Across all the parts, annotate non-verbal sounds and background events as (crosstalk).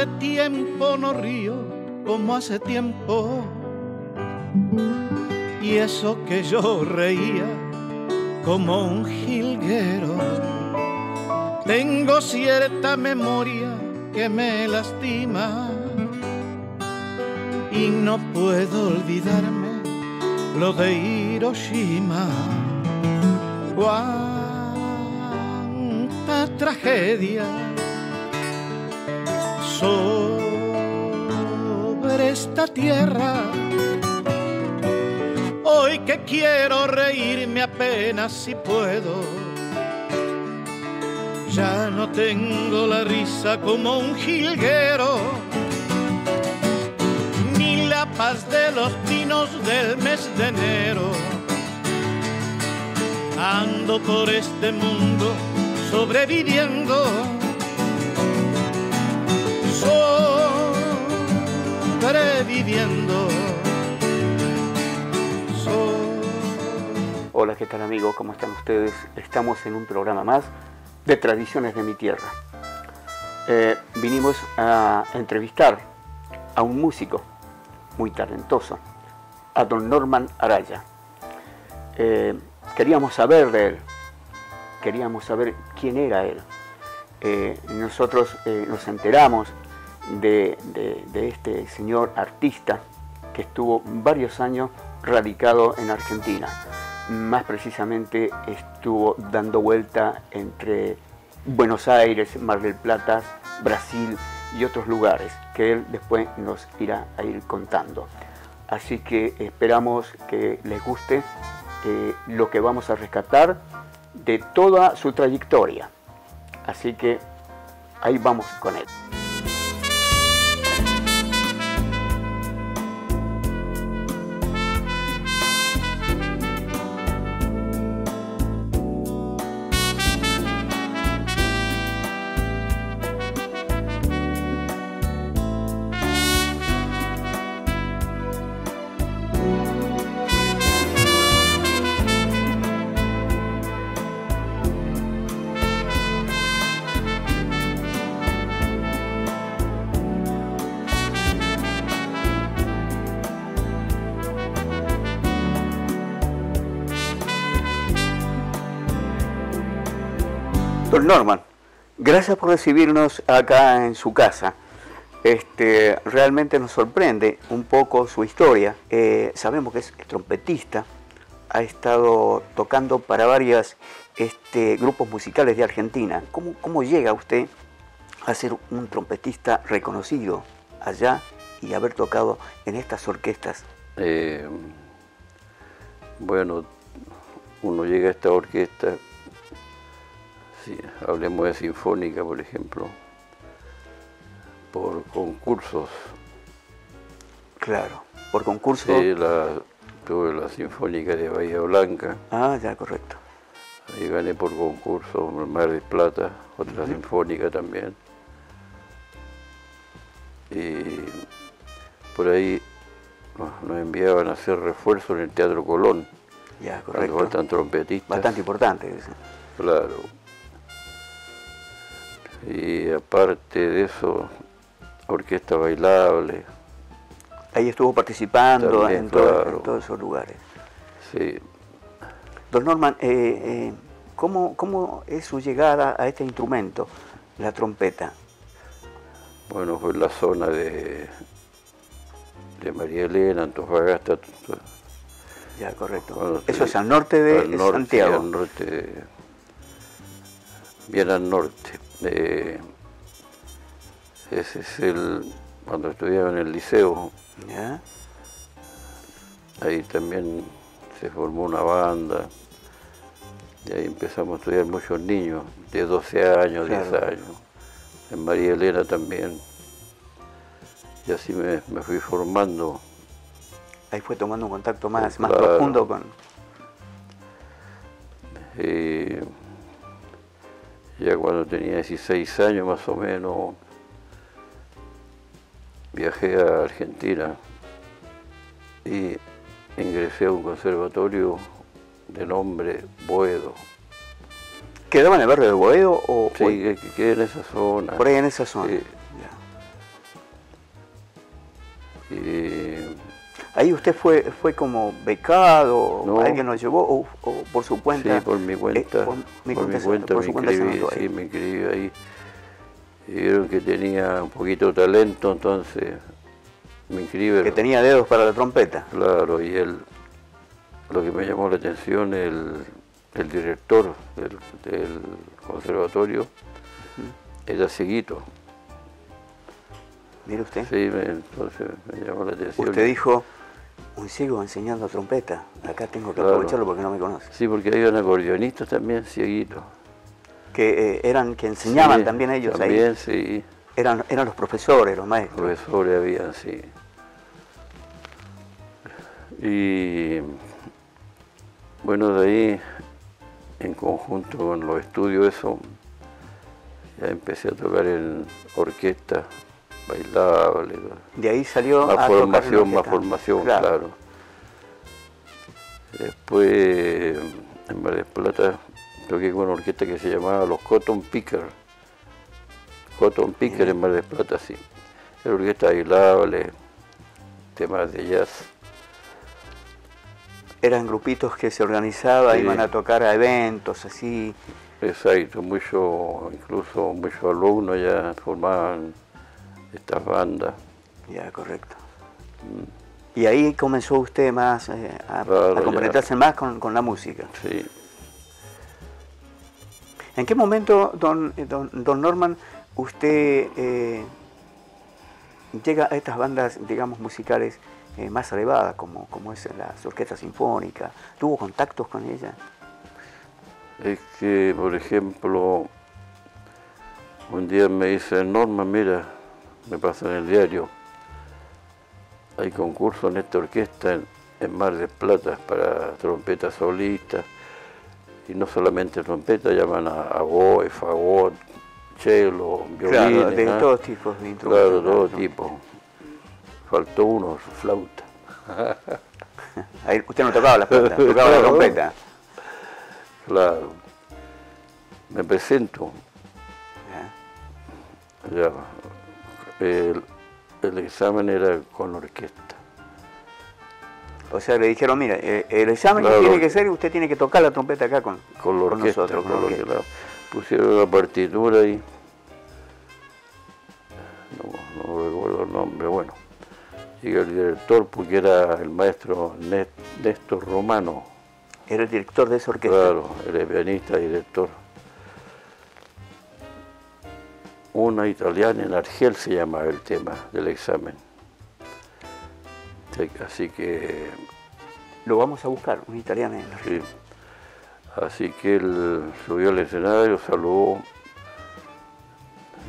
hace tiempo no río como hace tiempo. Y eso que yo reía como un jilguero. Tengo cierta memoria que me lastima y no puedo olvidarme lo de Hiroshima. Cuánta tragedia sobre esta tierra. Hoy que quiero reírme apenas si puedo. Ya no tengo la risa como un jilguero, ni la paz de los pinos del mes de enero. Ando por este mundo sobreviviendo sobreviviendo. Hola, ¿qué tal amigos? ¿Cómo están ustedes? Estamos en un programa más de Tradiciones de mi Tierra. Eh, vinimos a entrevistar a un músico muy talentoso, a don Norman Araya. Eh, queríamos saber de él, queríamos saber quién era él. Eh, nosotros nos enteramos de, este señor artista que estuvo varios años radicado en Argentina. Más precisamente estuvo dando vuelta entre Buenos Aires, Mar del Plata, Brasil y otros lugares que él después nos irá a ir contando. Así que esperamos que les guste eh, lo que vamos a rescatar de toda su trayectoria. Así que ahí vamos con él. Norman, gracias por recibirnos acá en su casa. Este, realmente nos sorprende un poco su historia. Eh, sabemos que es trompetista, ha estado tocando para varios este, grupos musicales de Argentina. ¿Cómo, ¿Cómo llega usted a ser un trompetista reconocido allá y haber tocado en estas orquestas? Eh, bueno, uno llega a esta orquesta hablemos de sinfónica, por ejemplo, por concursos. Claro, por concursos. Sí, la, tuve la sinfónica de Bahía Blanca. Ah, ya, correcto. Ahí gané por concurso Mar de Plata, otra sinfónica también. Y por ahí nos, enviaban a hacer refuerzo en el Teatro Colón. Ya, correcto. faltan trompetistas. Bastante importante. Claro y aparte de eso, orquesta bailable. Ahí estuvo participando en, todos esos lugares. Sí. Don Norman, eh, eh, ¿cómo, es su llegada a este instrumento, la trompeta? Bueno, fue en la zona de, de María Elena, Antofagasta. Ya, correcto. Eso es al norte de Santiago. al norte, bien al norte ese es el, cuando estudiaba en el liceo, ahí también se formó una banda, y ahí empezamos a estudiar muchos niños, de 12 años, 10 años, en María Elena también, y así me, fui formando. Ahí fue tomando un contacto más, más profundo con... Ya cuando tenía 16 años más o menos, viajé a Argentina y ingresé a un conservatorio de nombre Boedo. ¿Quedaba en el barrio de Boedo o...? Sí, que, quedé en esa zona. Por ahí en esa zona. Y Ahí usted fue fue como becado, No. alguien lo llevó o, o por su cuenta. Sí, por mi cuenta. Eh, por mi por cuenta, mi cuenta por me su inscribí, sí, me inscribí ahí. Y vieron que tenía un poquito de talento, entonces me inscribí. Que tenía dedos para la trompeta. Claro, y él, lo que me llamó la atención, el, el director del, del conservatorio era cieguito. Mire usted. Sí, me- entonces me llamó la atención. Usted dijo, un ciego enseñando trompeta. Acá tengo que Claro. aprovecharlo porque no me conoce. Sí, porque hay un acordeonista también cieguito. Que eh, eran que enseñaban Sí, también ellos También, ahí. sí. Eran, eran los profesores, los maestros. profesores había, sí. Y bueno, de ahí, en conjunto con los estudios, eso, ya empecé a tocar en orquesta, bailable, De ahí salió más a formación, más formación, Claro. claro. Después, en Mar del Plata, toqué con una orquesta que se llamaba los Cotton Picker. Cotton Picker en Mar del Plata, sí. Era orquesta bailable, temas de jazz. Eran grupitos que se organizaban, Sí. iban a tocar a eventos así. Exacto, mucho, incluso muchos alumnos ya formaban estas bandas. Ya, correcto. Y ahí comenzó usted más eh, a, Claro, a ya. compenetrarse más con, con la música. Sí. ¿En qué momento, don, eh, don, don Norman, usted eh, llega a estas bandas, digamos, musicales eh, más elevadas, como, como es las orquestas sinfónicas? ¿Tuvo contactos con ellas? Es que, por ejemplo, un día me dice, Norma, mira, me pasa en el diario, hay concurso en esta orquesta en, en Mar del Plata para trompeta solista, y no solamente trompeta, llaman a, a voz, fagot, cello, violines. claro, de ¿ah? todos tipos de instrumentos. Claro, todo tipo. Faltó uno, su flauta. (laughs) Ahí usted no tocaba la flauta, (laughs) tocaba la trompeta. Claro. Me presento. Ya, el, el examen era con orquesta. O sea, le dijeron, mira, eh, el examen Claro. tiene que ser, usted tiene que tocar la trompeta acá con, Con la con nosotros. con con la lo que orquesta. la- pusieron la partitura y no, no recuerdo el nombre, bueno. Y el director, porque era el maestro Nés- Néstor Romano, Era el director de esa orquesta. claro, era pianista, director. Una italiana en Argel se llamaba el tema del examen. Así que Lo vamos a buscar, un italiano en la Sí. Así que él subió al escenario, saludó.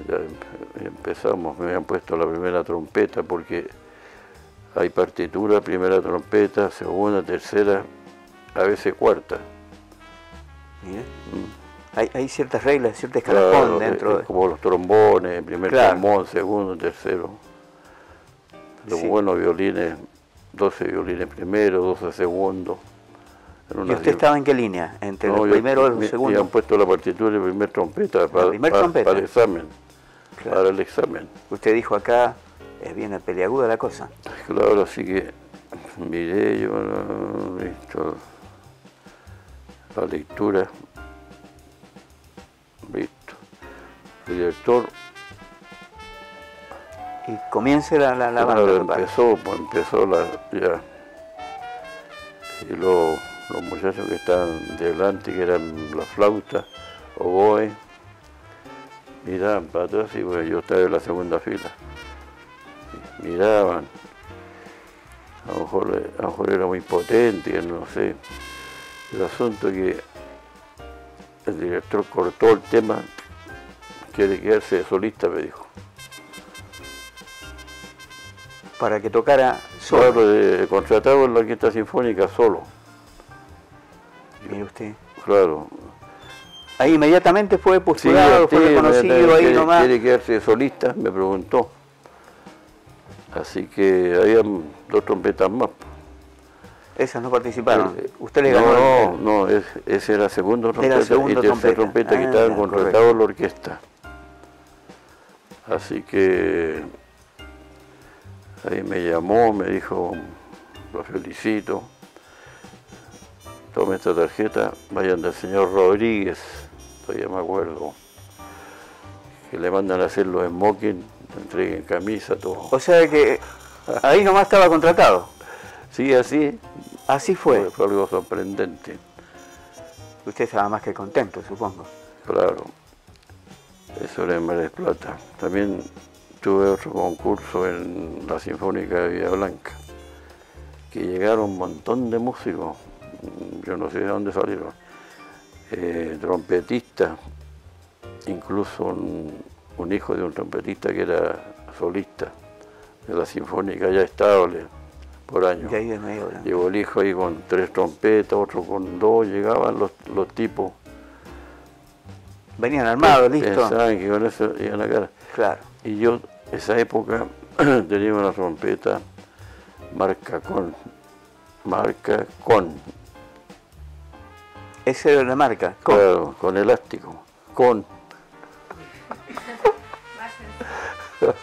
Ya em- empezamos, me habían puesto la primera trompeta porque hay partitura, primera trompeta, segunda, tercera, a veces cuarta. Mira. Mm. Hay, hay ciertas reglas, cierto escalafón Claro, dentro es de... como los trombones, primer Claro. trombón, segundo, tercero. Los Sí. buenos violines, 12 violines primero, 12 segundo. En ¿Y usted estaba en qué línea? ¿Entre No, el yo- primero y el me- segundo? Me han puesto la partitura de primer trompeta para, primer para- trompeta. para el examen. Claro. Para el examen. Usted dijo acá, es bien peleaguda la cosa. (laughs) Claro, así que miré yo, listo, la lectura, listo. El director, Y comience la, la, la banda. empezó, pues empezó la, ya. Y lo- los muchachos que estaban delante, que eran la flauta, oboe, miraban para atrás y bueno, yo estaba en la segunda fila. Miraban. A lo mejor, a lo mejor era muy potente, no sé. El asunto es que el director cortó el tema, quiere quedarse de solista, me dijo. Para que tocara solo. Claro, de, contratado en la orquesta sinfónica solo. Mire usted. Claro. Ahí inmediatamente fue postulado, Sí, fue reconocido ahí quiere- nomás. Quiere quedarse de solista, me preguntó. Así que había dos trompetas más. Esas no participaron. Eh, Usted le ganó. No, el- no, es- ese era segundo trompeta segundo y tercer trompeta. trompeta, que Ah, estaban ya, contratados la orquesta. Así que Ahí me llamó, me dijo, lo felicito, tome esta tarjeta, vayan del señor Rodríguez, todavía me acuerdo, que le mandan a hacer los smoking, entreguen camisa, todo. O sea que ahí nomás estaba contratado. Sí, así. Así fue. Fue, algo sorprendente. Usted estaba más que contento, supongo. Claro. Eso era en Mar del Plata. También tuve otro concurso en la Sinfónica de Villa Blanca, que llegaron un montón de músicos, yo no sé de dónde salieron, eh, trompetistas, incluso un, un hijo de un trompetista que era solista de la Sinfónica ya estable por año. De ahí de medio blanco. Llegó el hijo ahí con tres trompetas, otro con dos, llegaban los, los tipos. Venían armados, listo. Pensaban que con eso iban a cara. Claro. Y yo, esa época, (clears throat) tenía una trompeta marca con, marca con, Esa era la marca. Con. claro, con elástico, con. (laughs)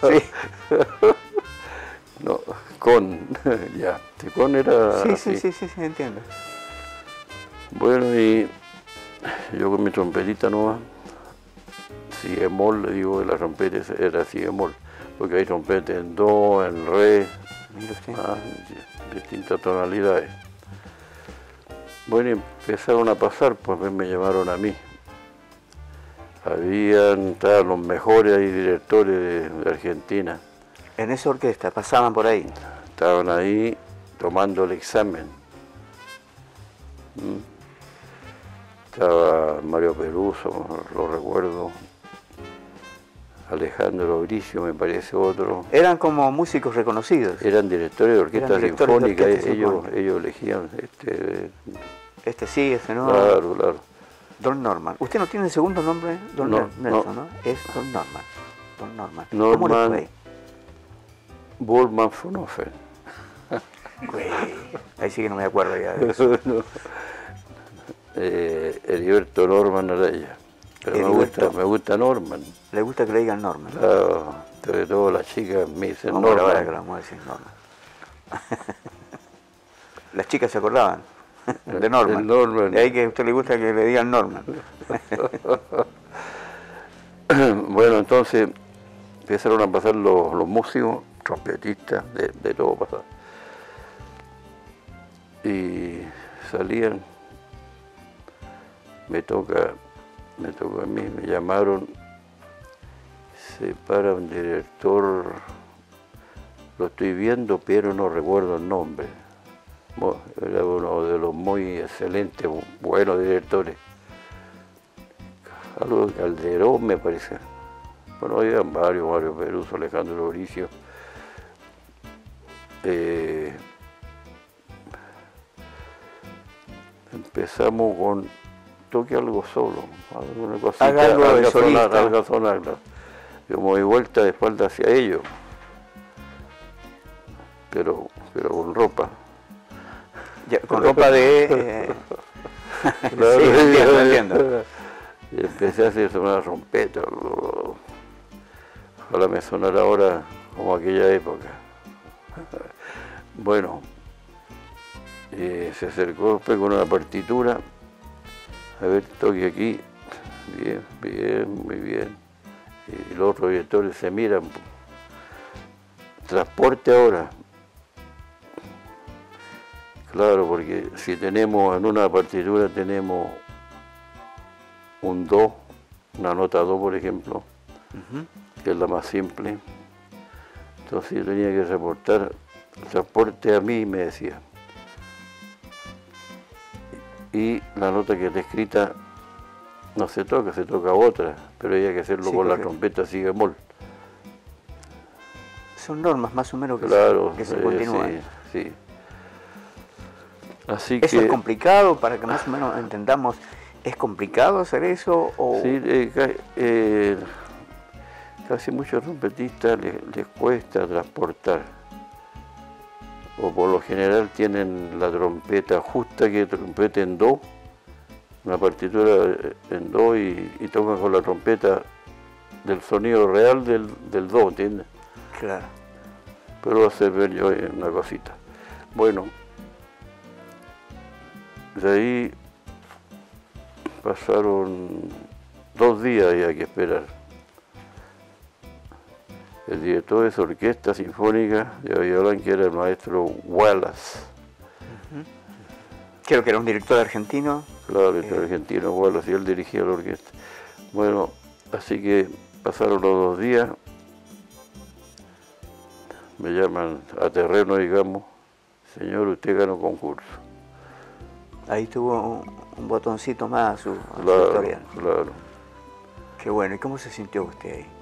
Sí. (laughs) No, con, (laughs) ya, con era Sí, así. sí, sí, sí, sí, entiendo. Bueno, y yo con mi trompetita nueva, si bemol, le digo, de la trompeta era si bemol, porque hay trompetas en do, en re, ah, distintas tonalidades. Bueno, y empezaron a pasar, pues me llamaron a mí. Habían los mejores ahí directores de, de Argentina. En esa orquesta, pasaban por ahí. Estaban ahí tomando el examen. Mm. Estaba Mario Peruso, lo recuerdo. Alejandro Bricio, me parece otro. Eran como músicos reconocidos. Eran directores de orquesta sinfónica, ellos, ellos elegían. Este, Este sí, este no. Claro, claro. Don Norman. ¿Usted no tiene el segundo nombre? Don No, Nel- Nelson, no. ¿no? Es Don Norman. Don Norman. ¿Cómo le Norman fue? Bullman von Offen. Güey, Ahí sí que no me acuerdo ya de eso. (laughs) No. Eh, Heriberto Norman Araya. Pero me gusta, me gusta Norman. Le gusta que le digan Norman. Claro, sobre todo las chicas me dicen Vamos a que Norman. vamos a decir Norman. (laughs) Las chicas se acordaban de Norman. Norman. De ahí que a usted le gusta que le digan Norman. (laughs) bueno, entonces empezaron a pasar los, los músicos, trompetistas, de, de todo pasar. Y salían, me toca, me tocó a mí, me llamaron, se para un director, lo estoy viendo, pero no recuerdo el nombre. Era uno de los muy excelentes, bu- buenos directores. Algo de Calderón, me parece. Bueno, habían varios, varios, Peruso, Alejandro Mauricio. Eh, empezamos con toque algo solo, alguna cosita, Haga algo sonar, algo sonar. Yo me doy vuelta de espalda hacia ellos, pero, pero con ropa. Ya, con ropa de... (laughs) eh, Claro, (laughs) sí, entiendo, entiendo. Y empecé a hacer sonar trompeta. Ojalá me sonara ahora como aquella época. Bueno, eh, se acercó después con una partitura. A ver, toque aquí. Bien, bien, muy bien. Y los otros directores se miran. Transporte ahora. Claro, porque si tenemos en una partitura tenemos un do, una nota do por ejemplo, que es la más simple. Entonces yo tenía que reportar transporte a mí, me decía. Y la nota que está escrita no se toca, se toca otra, pero hay que hacerlo Sí, con la trompeta si bemol. Son normas más o menos que, Claro, se, que se eh, continúan. sí, sí. Así ¿Eso que... es complicado para que más o menos entendamos? ¿Es complicado hacer eso? O... Sí, eh, eh, casi muchos trompetistas les, les cuesta transportar. O por lo general tienen la trompeta justa que trompeta en do, una partitura en do y, y tocan con la trompeta del sonido real del, del do, ¿entiendes? Claro. Pero hacer ver yo una cosita. Bueno, de ahí pasaron dos días y hay que esperar. El director de esa orquesta sinfónica de violán, que era el maestro Wallace. Creo que era un director argentino. Claro, el argentino Wallace, y él dirigía la orquesta. Bueno, así que pasaron los dos días, me llaman a terreno, digamos, señor, usted ganó concurso. Ahí tuvo un, botoncito más a su, claro, Claro. Qué bueno, ¿y cómo se sintió usted ahí?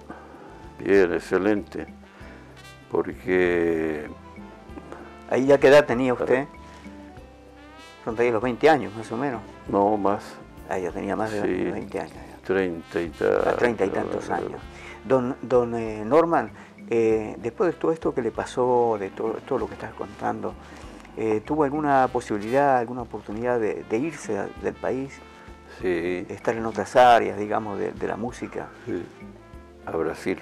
Bien, excelente, porque... ¿Ahí ya qué edad tenía usted? Son ahí los 20 años, más o menos. No, más. Ah, ya tenía más de 20 años. 30 y, ah, y tantos años. Don, don eh, Norman, eh, después de todo esto que le pasó, de todo, todo lo que estás contando, eh, ¿tuvo alguna posibilidad, alguna oportunidad de, irse del país? Sí. Estar en otras áreas, digamos, de, la música. Sí. A Brasil.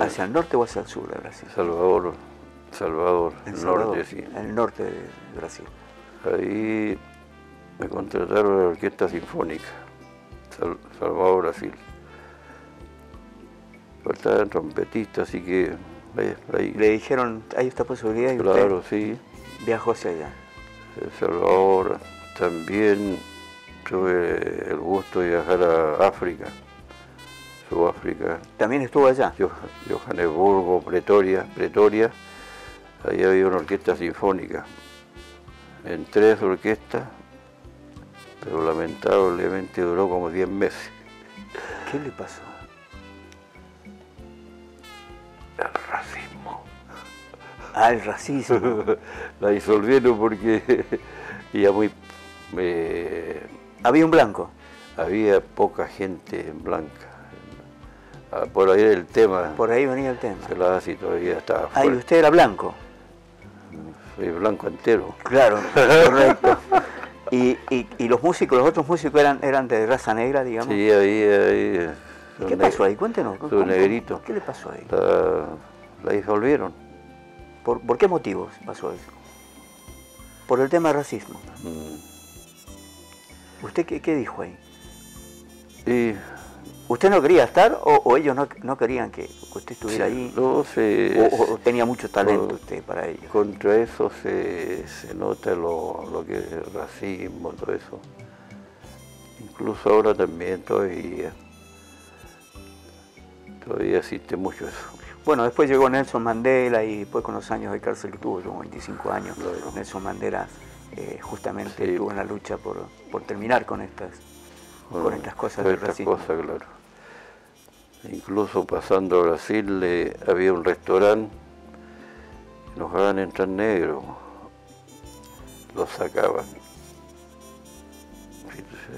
¿Hacia el norte o hacia el sur de Brasil? Salvador, Salvador, el norte, sí. El norte de Brasil. Ahí me contrataron a la Orquesta Sinfónica, Salvador, Brasil. Faltaban trompetistas, así que Le dijeron, hay esta posibilidad y Claro, sí. Viajó hacia allá. El Salvador, también tuve el gusto de viajar a África, Sudáfrica. ¿También estuvo allá? Johannesburgo, Pretoria, Pretoria. Ahí había una orquesta sinfónica. En tres orquestas, pero lamentablemente duró como 10 meses. ¿Qué le pasó? El racismo. Ah, el racismo. (laughs) la disolvieron porque (laughs) ya muy... Eh, ¿Había un blanco? Había poca gente blanca. Ah, por ahí el tema. Por ahí venía el tema. La ASI todavía estaba Ah, y usted era blanco. Soy blanco entero. Claro, (laughs) correcto. ¿Y, y, los músicos, los otros músicos eran, eran de raza negra, digamos? Sí, ahí, ahí ¿Qué pasó ahí? Cuéntenos. Su negrito. ¿Qué le pasó ahí? La, disolvieron. ¿Por, ¿Por, qué motivos pasó eso? Por el tema de racismo. Mm. ¿Usted qué, qué, dijo ahí? Y, ¿Usted no quería estar o, ellos no, no, querían que usted estuviera ahí? No sé. O, tenía mucho talento usted para ello? Contra eso se, se nota lo, lo, que es el racismo, todo eso. Incluso ahora también todavía Todavía existe mucho eso. Bueno, después llegó Nelson Mandela y después con los años de cárcel que tuvo, como 25 años, Nelson Mandela eh, justamente estuvo en la lucha por, terminar con estas, con estas cosas del racismo. Cosas, claro. Incluso pasando a Brasil había un restaurante nos hagan entrar negro, los sacaban.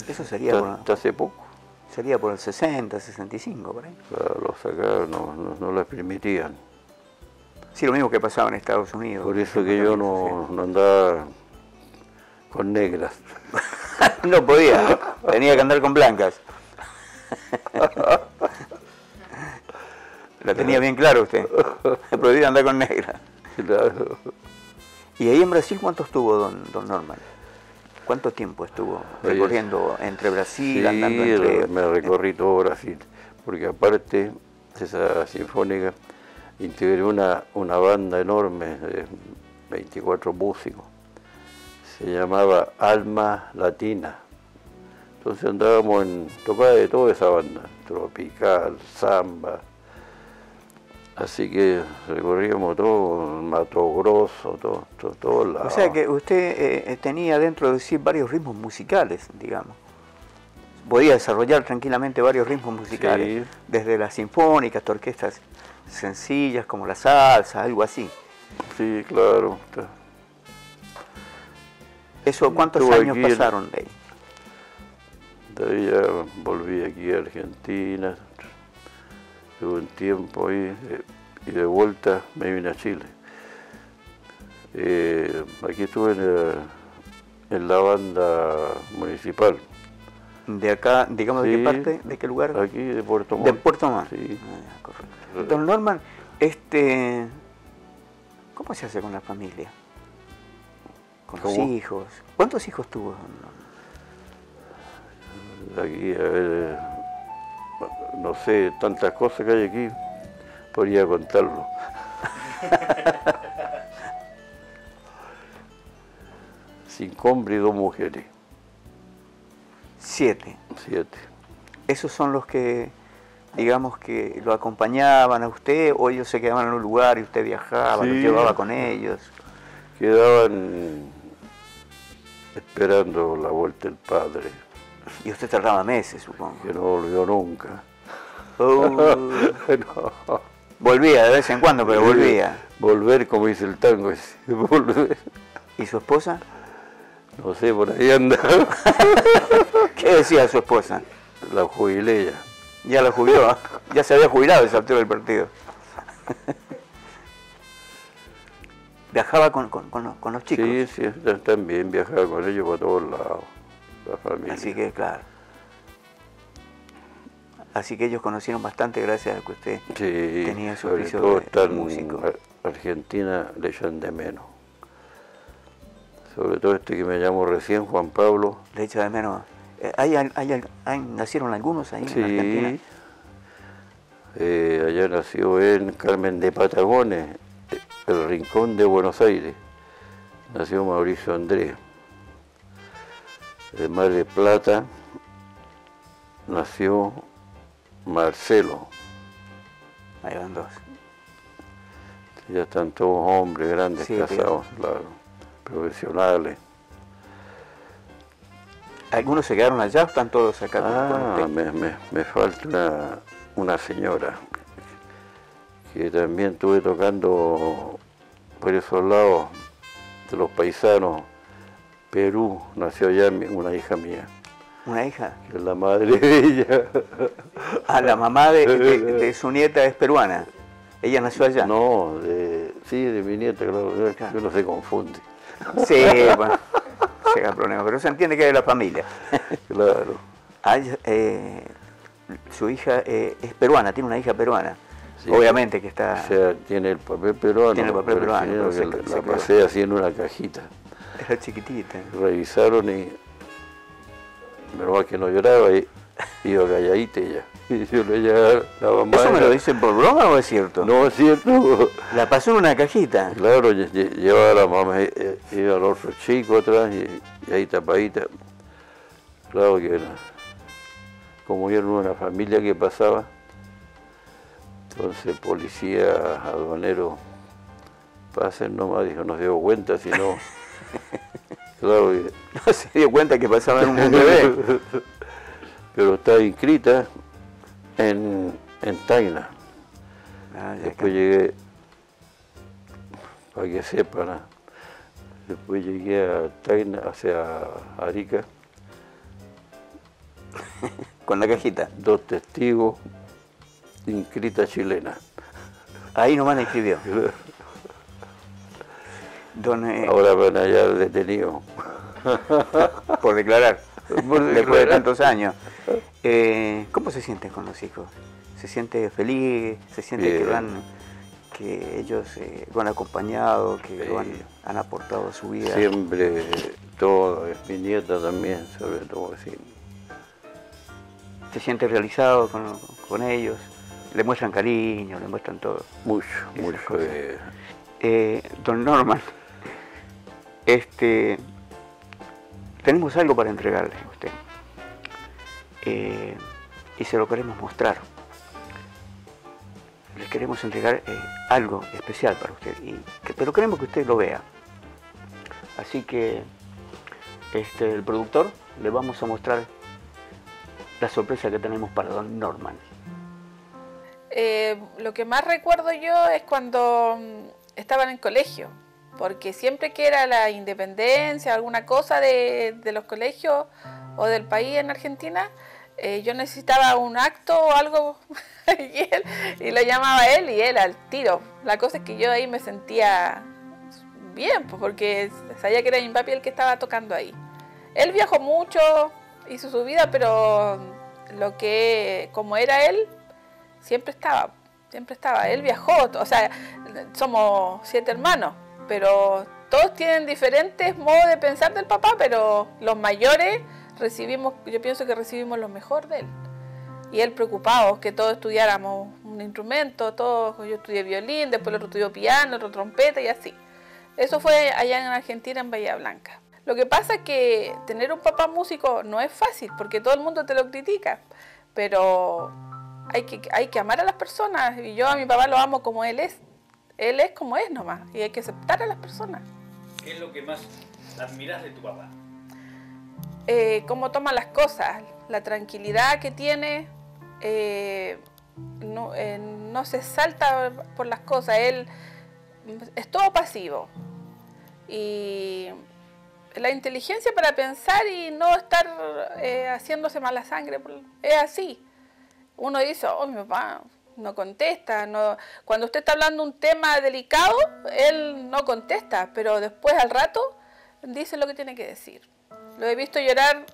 Eso sería hace poco. Sería por el 60, 65, por ahí. Claro, los sacaron, no, no, les permitían. Sí, lo mismo que pasaba en Estados Unidos. Por eso que yo no, andaba con negras. (laughs) no podía, tenía que andar con blancas. (laughs) La tenía bien claro usted. (laughs) Prohibido andar con negras. Claro. ¿Y ahí en Brasil cuánto estuvo don, don Norman? ¿Cuánto tiempo estuvo recorriendo entre Brasil, andando entre... me recorrí todo Brasil, porque aparte de esa sinfónica integré una, una banda enorme de 24 músicos. Se llamaba Alma Latina. Entonces andábamos en tocada de toda esa banda, tropical, samba, Así que recorríamos todo, Mato Grosso, todo, todo, todo O sea que usted eh, eh, tenía dentro de sí varios ritmos musicales, digamos. Podía desarrollar tranquilamente varios ritmos musicales, desde las sinfónicas, hasta orquestas sencillas como la salsa, algo así. Sí, claro. ¿Eso cuántos años pasaron de ahí? De ahí ya volví aquí a Argentina, Tuve un tiempo ahí eh, y de vuelta me vine a Chile. Eh, aquí estuve en, la banda municipal. ¿De acá, digamos, de qué parte? ¿De qué lugar? Aquí, de Puerto Montt. De Puerto Montt. Sí. Ah, correcto. Don Norman, Este, ¿Cómo se hace con la familia? Con los ¿Cómo? hijos. ¿Cuántos hijos tuvo? Aquí, a ver, no sé, tantas cosas que hay aquí, podría contarlo. (laughs) Cinco hombres y dos mujeres, Siete. siete. ¿Esos son los que, digamos, que lo acompañaban a usted o ellos se quedaban en un lugar y usted viajaba, Sí. llevaba con ellos? Quedaban esperando la vuelta del padre, Y usted tardaba meses, supongo. que no volvió nunca. (laughs) No. volvía de vez en cuando, pero volvía. Volver, como dice el tango, es (laughs) volver. ¿Y su esposa? No sé, por ahí anda (laughs) ¿Qué decía su esposa? la jubilea. Ya la jubiló, ya se había jubilado ese actor del partido. Viajaba con, con- con los, con los chicos. Sí, sí, ta- también viajaba con ellos por todos lados, la familia. Así que, claro. Así que ellos conocieron bastante gracias a que usted sí, tenía su sobre oficio todo de- de músico. Argentina le echan de menos. Sobre todo este que me llamo recién, Juan Pablo. le echa de menos. Eh, ¿hay, hay- hay- ¿Nacieron algunos ahí en Argentina? Sí, eh, allá nació en Carmen de Patagones, el rincón de Buenos Aires. Nació Mauricio Andrés. De Mar de Plata nació Marcelo. Ahí van dos. Ya están todos hombres grandes, Sí, casados, claro, profesionales. ¿Algunos se quedaron allá o están todos acá Ah, me, me- me falta una, una señora que también estuve tocando por esos lados de los paisanos. Perú, nació allá una hija mía, ¿Una hija? que la madre de ella. Ah, la mamá de, de- (laughs) de su nieta es peruana. Ella nació allá. No, de, sí, de mi nieta, claro, Claro. uno se confunde. Sí, bueno, llega el problema, pero se entiende que es de la familia. Claro. Eh, su hija eh, es peruana, tiene una hija peruana. Sí. Obviamente que está... O sea, tiene el papel peruano, Tiene el papel peruano, pero se- la, se la pasé así en una cajita. Era chiquitita. revisaron y menos mal que no lloraba y (laughs) iba calladita ella. (laughs) Y yo le llevaba. ¿Eso me lo dicen por broma o es cierto? No es cierto. La pasó en una cajita. Claro, lle- lle- llevaba a la mamá, eh, eh, iba al otro chico atrás y, y ahí tapadita. Claro que era, como era una familia que pasaba, entonces policía, aduanero, pasen nomás, dijo, no se dio cuenta, si no... (laughs) claro, (laughs) No se dio cuenta que pasaba en un bebé. (laughs) pero está inscrita en, en Taina. Ah, Después llegué, para que sepan, ¿ah? después llegué a Taina, hacia Arica, (laughs) Con la cajita. dos testigos, inscrita chilena. Ahí nomás la inscribió. Don, eh, Ahora van a hallar detenido. (laughs) por declarar. Por Después de tantos años. Eh, ¿Cómo se siente con los hijos? ¿Se siente feliz? ¿Se siente que, Bien. han- que ellos eh, lo han acompañado, que lo han, aportado a su vida? Siempre todo, es mi nieta también, sobre todo, sí. ¿Se siente realizado con, con ellos? ¿Le muestran cariño? ¿Le muestran todo? Mucho, mucho. Eh, don Norman, este, tenemos algo para entregarle a usted. Eh, y se lo queremos mostrar. Le queremos entregar eh, algo especial para usted, y pero queremos que usted lo vea. Así que este, el productor le vamos a mostrar la sorpresa que tenemos para don Norman. Eh, lo que más recuerdo yo es cuando mm, estaba en el colegio, porque siempre que era la independencia, alguna cosa de, de los colegios o del país en Argentina, eh, yo necesitaba un acto o algo (laughs) y, lo llamaba él y él al tiro. La cosa es que yo ahí me sentía bien, pues, porque sabía que era mi el que estaba tocando ahí. Él viajó mucho, hizo su vida, pero lo que, como era él, siempre estaba. Siempre estaba. Él viajó, o sea, somos siete hermanos, pero todos tienen diferentes modos de pensar del papá, pero los mayores recibimos, yo pienso que recibimos lo mejor de él. Y él preocupado que todos estudiáramos un instrumento, todos, yo estudié violín, después el otro estudió piano, otro trompeta y así. Eso fue allá en Argentina, en Bahía Blanca. Lo que pasa es que tener un papá músico no es fácil, porque todo el mundo te lo critica, pero hay que, hay que amar a las personas, y yo a mi papá lo amo como él es. Él es como es nomás, y hay que aceptar a las personas. ¿Qué es lo que más admiras de tu papá? Eh, cómo toma las cosas, la tranquilidad que tiene, eh, no, eh, no, se salta por las cosas, él es todo pasivo. Y la inteligencia para pensar y no estar haciéndose mala sangre, es así. Uno dice, oh, mi papá no contesta. Cuando usted está hablando un tema delicado, él no contesta, pero después al rato dice lo que tiene que decir. Lo he visto llorar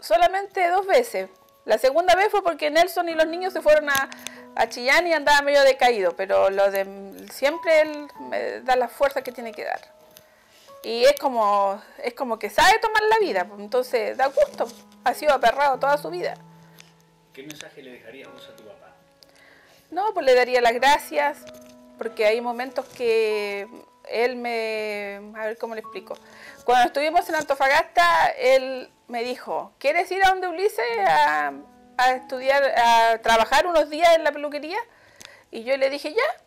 solamente dos veces. La segunda vez fue porque Nelson y los niños se fueron a, a Chillán y andaba medio decaído, pero siempre él me da la fuerza que tiene que dar. Y es como, es como que sabe tomar la vida, entonces da gusto. Ha sido aperrado toda su vida. ¿Qué mensaje le dejarías vos a tu? No, pues le daría las gracias, porque hay momentos que él me... A ver cómo le explico. Cuando estuvimos en Antofagasta, él me dijo, ¿quieres ir a donde Ulises a, estudiar, a trabajar unos días en la peluquería? Y yo le dije, ya.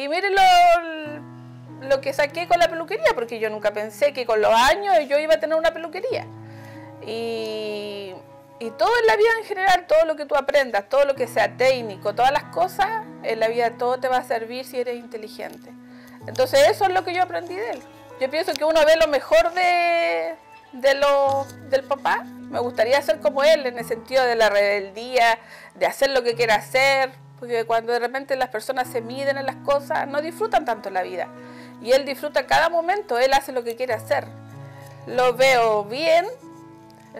Y mire lo, lo que saqué con la peluquería, porque yo nunca pensé que con los años yo iba a tener una peluquería. Y y todo en la vida en general, todo lo que tú aprendas, todo lo que sea técnico, todas las cosas, en la vida todo te va a servir si eres inteligente. Entonces eso es lo que yo aprendí de él. Yo pienso que uno ve lo mejor de, de lo, del papá. Me gustaría ser como él en el sentido de la rebeldía, de hacer lo que quiera hacer, porque cuando de repente las personas se miden en las cosas, no disfrutan tanto la vida. Y él disfruta cada momento, él hace lo que quiere hacer. Lo veo bien,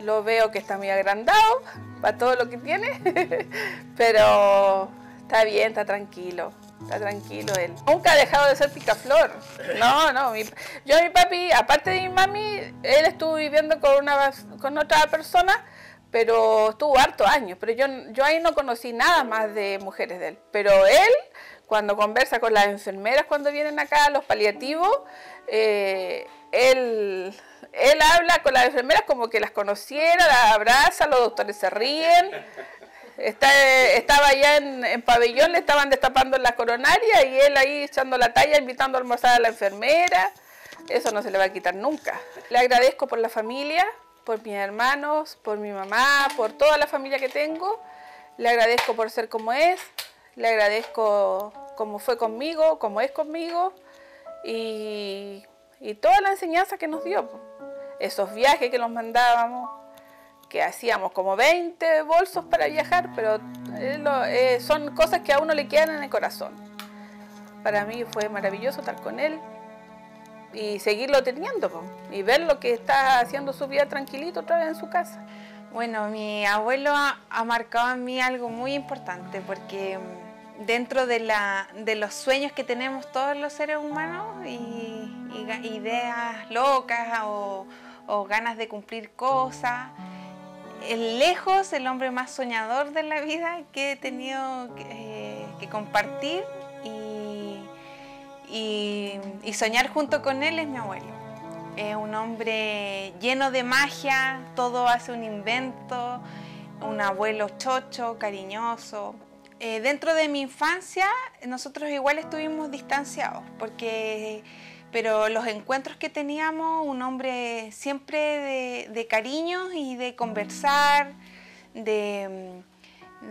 lo veo que está muy agrandado para todo lo que tiene, (laughs) pero está bien, está tranquilo. Está tranquilo él. Nunca ha dejado de ser picaflor. No, no. yo, mi papi, aparte de mi mami, él estuvo viviendo con, una, con otra persona, pero estuvo harto años. Pero yo, yo ahí no conocí nada más de mujeres de él. Pero él, cuando conversa con las enfermeras cuando vienen acá, los paliativos, eh, él él habla con las enfermeras como que las conociera, las abraza, los doctores se ríen. estaba allá en, pabellón, le estaban destapando la coronaria y él ahí echando la talla, invitando a almorzar a la enfermera. Eso no se le va a quitar nunca. Le agradezco por la familia, por mis hermanos, por mi mamá, por toda la familia que tengo. Le agradezco por ser como es. Le agradezco como fue conmigo, como es conmigo. Y, y toda la enseñanza que nos dio esos viajes que nos mandábamos, que hacíamos como 20 bolsos para viajar, pero eh, eh, son cosas que a uno le quedan en el corazón. Para mí fue maravilloso estar con él y seguirlo teniendo y ver lo que está haciendo su vida tranquilito otra vez en su casa. Bueno, mi abuelo ha, marcado en mí algo muy importante porque mm, dentro de, la, de los sueños que tenemos todos los seres humanos y ideas locas o, o ganas de cumplir cosas. Lejos el hombre más soñador de la vida que he tenido que, eh, compartir y, y, soñar junto con él es mi abuelo. Es un hombre lleno de magia, todo hace un invento, un abuelo chocho, cariñoso. Eh, dentro de mi infancia nosotros igual estuvimos distanciados porque pero los encuentros que teníamos, un hombre siempre de, cariño y de conversar, de,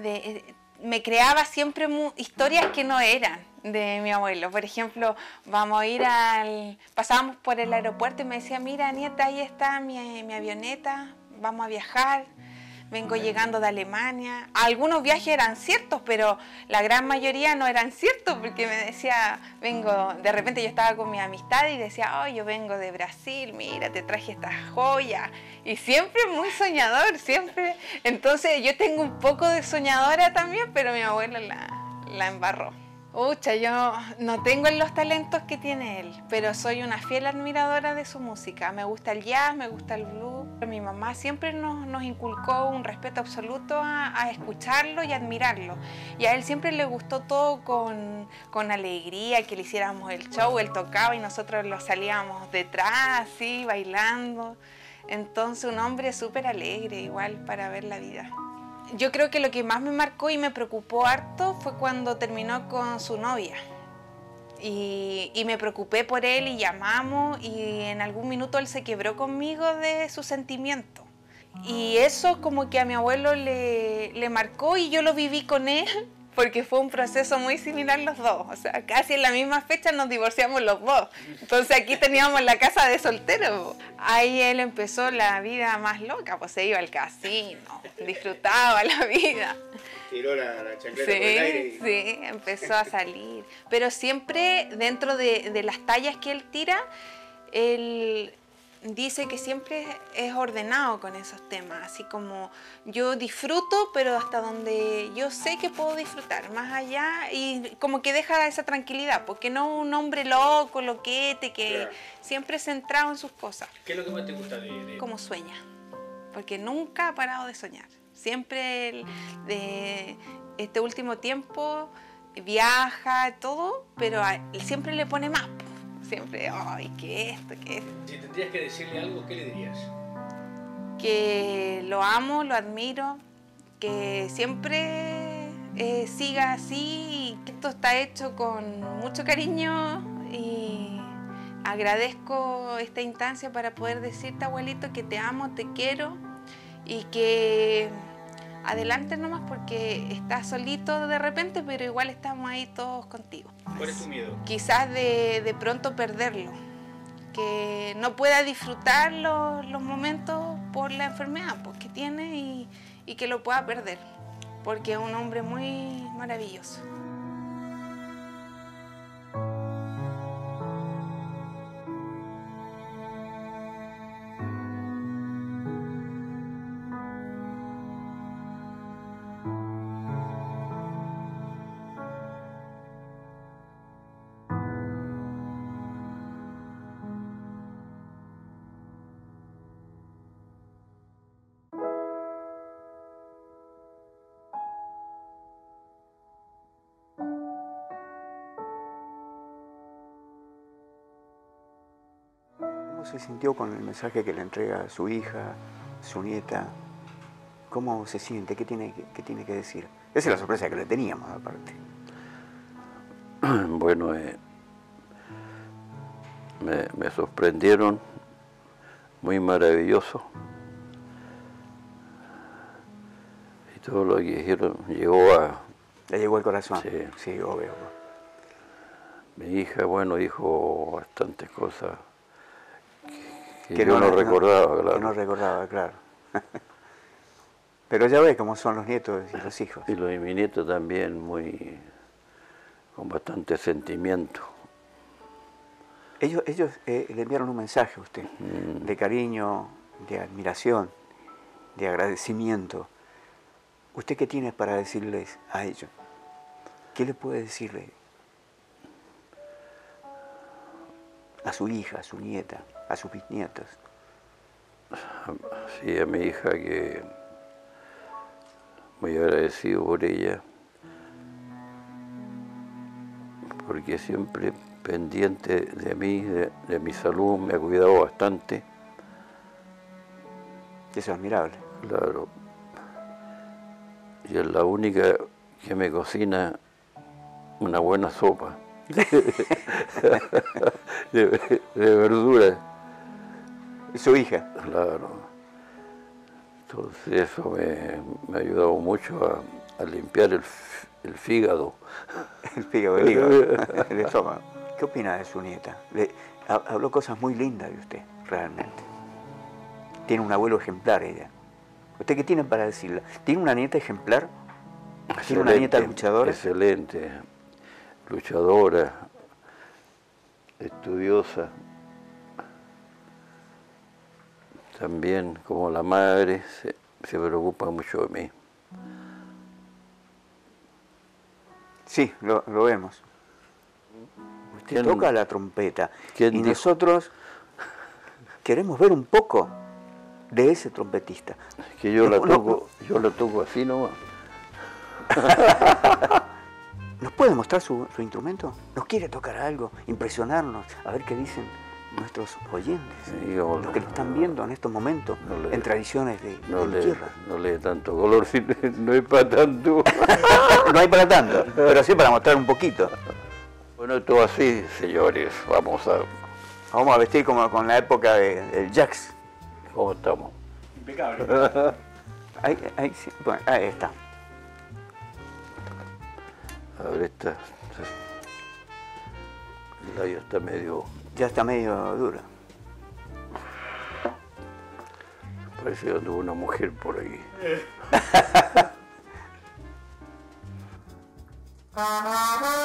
eh, me creaba siempre historias que no eran de mi abuelo. Por ejemplo, vamos a ir al, pasábamos por el aeropuerto y me decía, mira nieta, ahí está mi avioneta, vamos a viajar vengo llegando de Alemania. Algunos viajes eran ciertos, pero la gran mayoría no eran ciertos, porque me decía, vengo, de repente yo estaba con mi amistad y decía, oh, yo vengo de Brasil, mira, te traje esta joya. Y siempre muy soñador, siempre. Entonces yo tengo un poco de soñadora también, pero mi abuela la, la embarró. Ucha, yo no tengo los talentos que tiene él, pero soy una fiel admiradora de su música. Me gusta el jazz, me gusta el blues. Mi mamá siempre nos, inculcó un respeto absoluto a, a, escucharlo y admirarlo. Y a él siempre le gustó todo con, con, alegría, que le hiciéramos el show. Él tocaba y nosotros lo salíamos detrás, así, bailando. Entonces un hombre súper alegre, igual para ver la vida yo creo que lo que más me marcó y me preocupó harto fue cuando terminó con su novia. Y, y, me preocupé por él y llamamos y en algún minuto él se quebró conmigo de su sentimiento. Y eso como que a mi abuelo le, le marcó y yo lo viví con él porque fue un proceso muy similar los dos. O sea, casi en la misma fecha nos divorciamos los dos. Entonces aquí teníamos la casa de soltero. Ahí él empezó la vida más loca, pues se iba al casino, disfrutaba la vida. Tiró la, la chancleta sí, por el aire. Y... Sí, empezó a salir. Pero siempre dentro de, de las tallas que él tira, él dice que siempre es ordenado con esos temas, así como yo disfruto, pero hasta donde yo sé que puedo disfrutar, más allá, y como que deja esa tranquilidad, porque no un hombre loco, loquete, que Claro. siempre centrado en sus cosas, ¿Qué es lo que más te gusta de, de- como sueña, porque nunca ha parado de soñar, siempre el- de este último tiempo viaja, todo, pero a- siempre le pone más. Siempre, ay, que esto, que esto. Si tendrías que decirle algo, ¿qué le dirías? que lo amo, lo admiro, que siempre eh, siga así que esto está hecho con mucho cariño y agradezco esta instancia para poder decirte, abuelito, que te amo, te quiero y que adelante nomás porque estás solito de repente, pero igual estamos ahí todos contigo. ¿Cuál es tu miedo? Quizás de, de pronto perderlo, que no pueda disfrutar lo- los momentos por la enfermedad pues, que tiene y, y que lo pueda perder, porque es un hombre muy maravilloso. Se sintió con el mensaje que le entrega a su hija, su nieta? ¿Cómo se siente? ¿Qué tiene que, qué tiene que decir? Esa es la sorpresa que le teníamos, aparte. (clears throat) Bueno, eh, me, me sorprendieron, muy maravilloso. Y todo lo que dijeron llegó a Le llegó el corazón. Sí. sí obvio. mi hija, bueno, dijo bastantes cosas que, yo no, la- recordaba, que claro. no recordaba, claro. (laughs) Pero ya ve cómo son los nietos y los hijos. y lo de mi nieto también, muy con bastante sentimiento. Ellos, ellos eh, le enviaron un mensaje a usted Mm. de cariño, de admiración, de agradecimiento. ¿Usted qué tiene para decirles a ellos? ¿Qué le puede decirle a su hija, a su nieta, a sus bisnietos? Sí, a mi hija que muy agradecido por ella, porque siempre pendiente de mí, de, de mi salud, me ha cuidado bastante, Eso es admirable. claro. Y es la única que me cocina una buena sopa (laughs) (laughs) de, de verduras. ¿Y su hija? Claro. Entonces eso me, me ha ayudado mucho a, a limpiar el, el fígado. (laughs) El fígado, el hígado, (laughs) el estómago. ¿Qué opina de su nieta? Le- ha- habló cosas muy lindas de usted, realmente. Tiene un abuelo ejemplar ella. ¿Usted qué tiene para decirle? ¿Tiene una nieta ejemplar? ¿Tiene una nieta luchadora? Excelente, luchadora, estudiosa. También como la madre se, se preocupa mucho de mí. Sí, lo, lo vemos. Usted ¿Quién- toca la trompeta. Y dijo? nosotros queremos ver un poco de ese trompetista. Que yo la No, no, toco, yo la toco así nomás. (laughs) ¿Nos puede mostrar su, su instrumento? ¿Nos quiere tocar algo? Impresionarnos, a ver qué dicen nuestros oyentes, Sí, o los que lo están viendo en estos momentos no le- en tradiciones de, No de mi le, tierra. no le dé tanto color, si no es para tanto. (laughs) no hay para tanto, pero sí para mostrar un poquito. Bueno, todo así, señores, vamos a... Vamos a vestir como con la época de- del Jax. ¿Cómo estamos? Impecable. (laughs) Ahí, ahí, sí, bueno, ahí está. A ver, esta... El labio está medio... Ya está medio duro. Parece que anduvo una mujer por ahí. (laughs)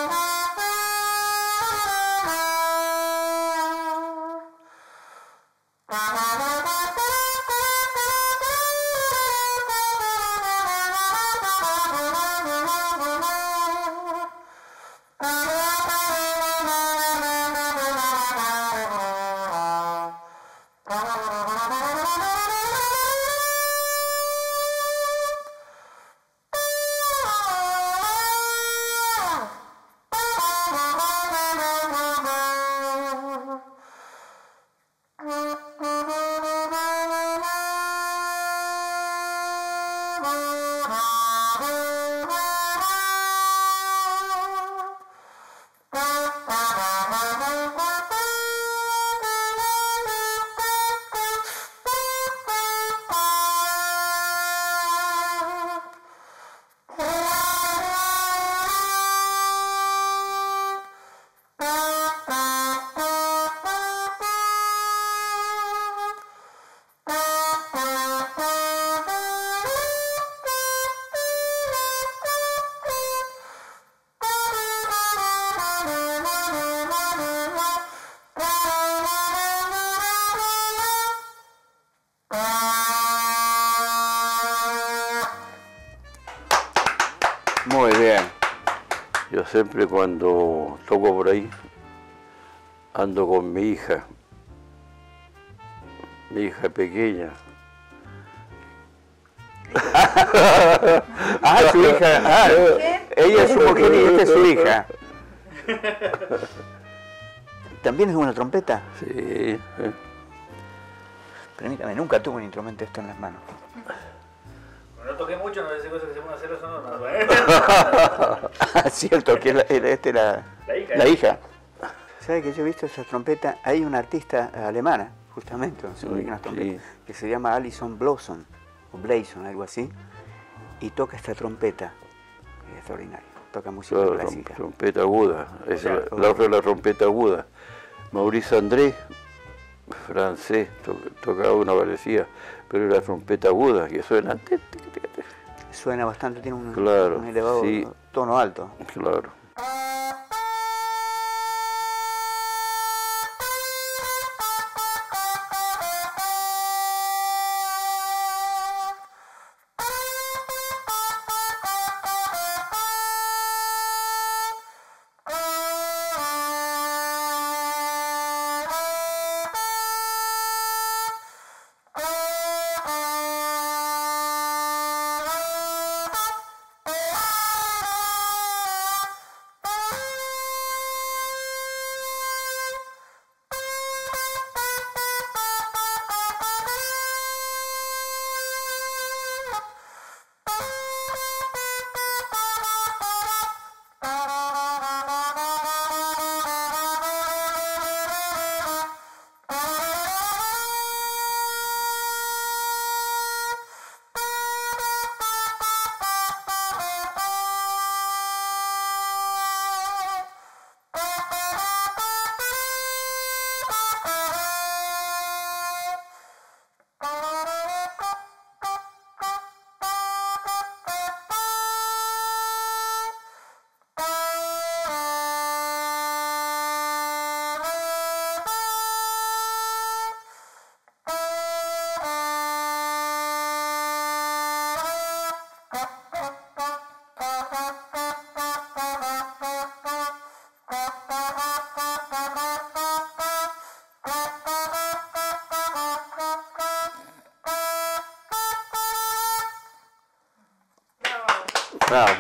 siempre cuando toco por ahí, ando con mi hija, mi hija pequeña. (laughs) Ah, su hija. Ah, ella es su mujer y esta es su hija. (laughs) ¿También es una trompeta? Sí. Permítame, nunca tuve un instrumento esto en las manos. Toqué mucho, no sé si cosas que se pueden hacer eso no. no. Ah, cierto, que la, este era La hija. la ¿eh? hija. ¿Sabe que yo he visto esa trompeta? Hay una artista alemana, justamente, donde se Sí, sí. que se llama Alison Blossom, o Blason, algo así, y toca esta trompeta. Es extraordinario. Toca música Claro, clásica. trompeta aguda. Esa, sea, la es la trompeta aguda. Maurice André, francés, to- tocaba una parecida, pero era trompeta aguda, que suena. Suena bastante, tiene un, Claro, un elevado sí. tono alto. Claro.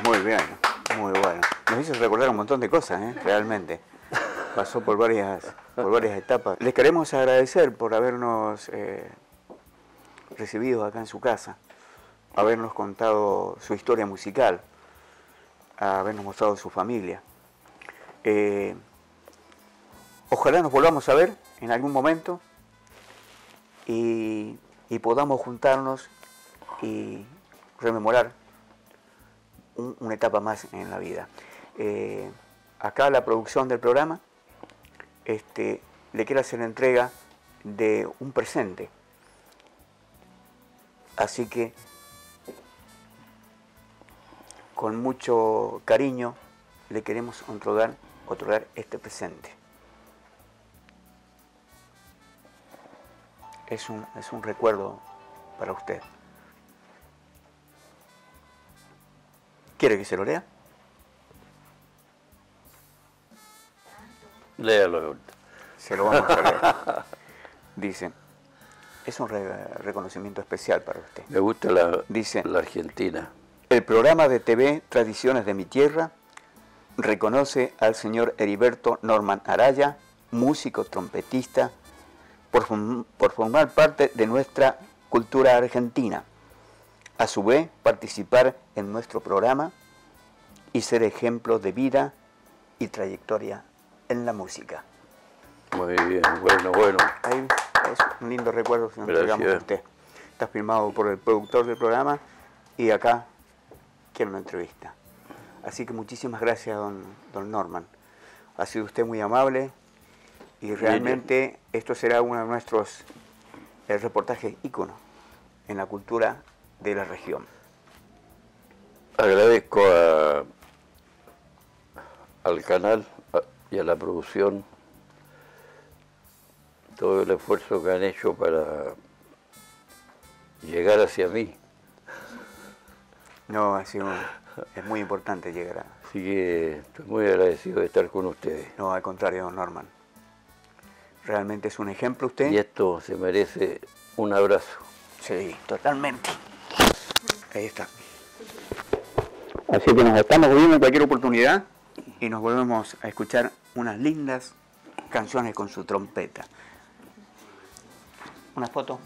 Muy bien, muy bueno. Nos hizo recordar un montón de cosas, ¿eh? realmente. Pasó por varias, por varias etapas. Les queremos agradecer por habernos eh, recibido acá en su casa, habernos contado su historia musical, habernos mostrado su familia. Eh, ojalá nos volvamos a ver en algún momento y podamos juntarnos y rememorar un- una etapa más en la vida. Eh, acá la producción del programa este, le quiere hacer entrega de un presente. Así que con mucho cariño le queremos otorgar, otorgar este presente. Es un, es un recuerdo para usted. ¿Quiere que se lo lea? Léalo. Se lo vamos a leer. (laughs) Dice, es un re- reconocimiento especial para usted. Me gusta la, Dice, la Argentina. el programa de TV Tradiciones de mi Tierra reconoce al señor Heriberto Norman Araya, músico trompetista, por, form- por formar parte de nuestra cultura argentina. A su vez, participar en nuestro programa y ser ejemplo de vida y trayectoria en la música. Muy bien, bueno, bueno. Ahí es un lindo recuerdo que nos entregamos a usted. Está firmado por el productor del programa y acá quiero una entrevista. Así que muchísimas gracias, don, don Norman. Ha sido usted muy amable y realmente esto será uno de nuestros eh, reportajes íconos en la cultura de la región. Agradezco a- al canal y a la producción todo el esfuerzo que han hecho para llegar hacia mí. No, ha sido, es muy importante llegar a... Así que estoy muy agradecido de estar con ustedes. No, al contrario, don Norman. Realmente es un ejemplo usted. Y esto se merece un abrazo. Sí, totalmente. Ahí está. Así que nos estamos viendo en cualquier oportunidad y nos volvemos a escuchar unas lindas canciones con su trompeta. Una foto.